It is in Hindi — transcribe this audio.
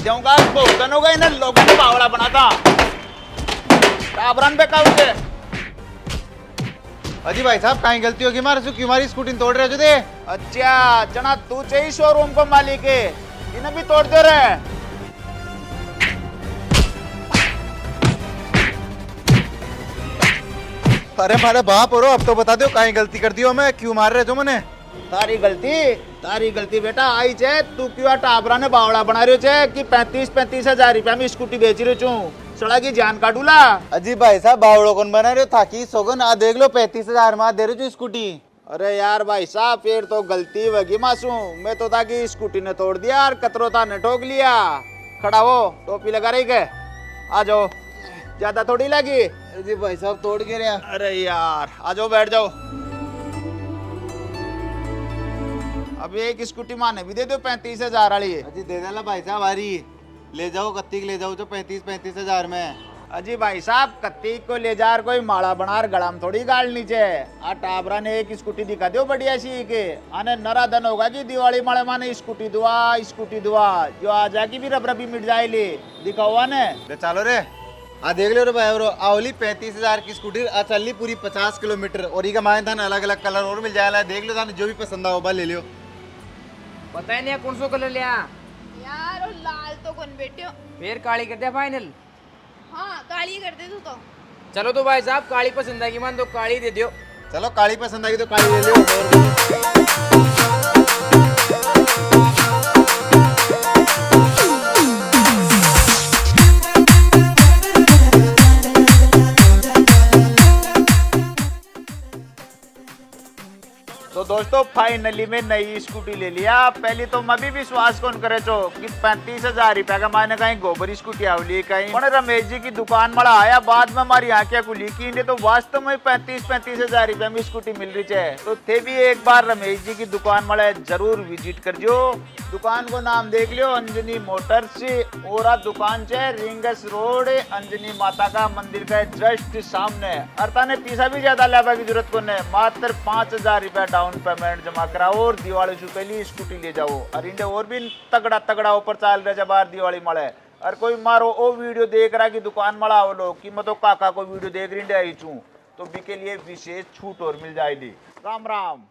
इन्हें लोगों बावड़ा बनाता टाबरन पे अजी भाई साहब, कहीं गलती होगी हमारे से क्यों हमारी स्कूटी तोड़ रहे जो दे अच्छा जना, तू चाहिए शोरूम को मालिक है। इन्हें भी तोड़ दे रहे अरे मारे बाप हो अब तो बता दो, कहीं गलती कर दी हो मैं, क्यों मार रहे हो मैंने? तारी गलती तारी गलती बेटा आई छे तू क्यों टाबरा ने बावड़ा बना रहे छे कि पैंतीस पैंतीस हज़ार रुपया में स्कूटी बेच रही छू सड़ा की जान काटूला अजी भाई साहब बावड़ो कौन बना रहे हो? थाकी सोगन आ देख लो पैंतीस हज़ार में दे रहे हो स्कूटी। अरे यार भाई साहब फिर तो गलती होगी मासूम। मैं तो था कि स्कूटी ने तोड़ दिया और कतरो था ने ठोक लिया। खड़ा हो टोपी लगा रही के? आ जाओ। ज़्यादा थोड़ी लगी? अजी भाई साहब तोड़ के रहे अरे यार आ जाओ बैठ जाओ। अब एक स्कूटी माने भी दे दो पैंतीस हज़ार वाली अजी दे देना भाई साहब आ रही ले जाओ कत्ती ले जाओ जो पैंतीस पैंतीस हज़ार में। अजी भाई साहब कत्ती को ले जा कोई माड़ा बनार गड़ाम थोड़ी गाड़ नीचे आ टाबरा ने एक स्कूटी दिखा दो बढ़िया सी के। आने नरा धन होगा जी दिवाली माड़े माने स्कूटी दुआ स्कूटी दुआ। जो आ जाएगी भी रब रबी मिट जाएगी दिखाओ ने ले चलो रे। आ देख लो रे भाई और आवली पैंतीस हज़ार की स्कूटी आ चल पूरी पचास किलोमीटर। और इका मायन था अलग अलग कलर और मिल जाएगा देख लो था जो भी पसंद आओ बा ले लियो। पता ही नहीं कौन सो कलर लिया। यार लाल तो कौन बैठे हो? फिर काली कर दिया फाइनल हाँ काली कर दे तू तो। चलो तो भाई साहब काली पसंद आएगी मान तो काली दे दियो। चलो काली पसंद आएगी तो काली दे लियो दोस्तों फाइनली में नई स्कूटी ले लिया पहले तो मैं भी विश्वास कौन करे छो कि पैंतीस हज़ार रुपया का मैंने कहीं गोबर स्कूटी आवली कहीं रमेश जी की दुकान मड़ा आया, बाद में हमारी आँखें खुली, की तो वास्तव में पैंतीस पैंतीस हज़ार रुपया में स्कूटी मिल रही है। तो थे भी एक बार रमेश जी की दुकान मड़ा ज़रूर विज़िट कर जो दुकान को नाम देख लियो, अंजनी मोटर्स और दुकान से रिंगस रोड, अंजनी माता का मंदिर का जस्ट सामने। अर्थात ने पैसा भी ज़्यादा लेवा की ज़रूरत को मात्र पाँच हज़ार रुपया डाउन पेमेंट जमा कराओ और दिवाली से पहले स्कूटी ले जाओ। और इंडे और भी तगड़ा तगड़ा ऊपर चाल रहे जब दिवाली मड़े और कोई मारो, ओ वीडियो देख रहा कि दुकान मड़ा हो लोग, कि मैं तो काका को वीडियो देख रही आई तो बी के लिए विशेष छूट और मिल जाएगी। राम राम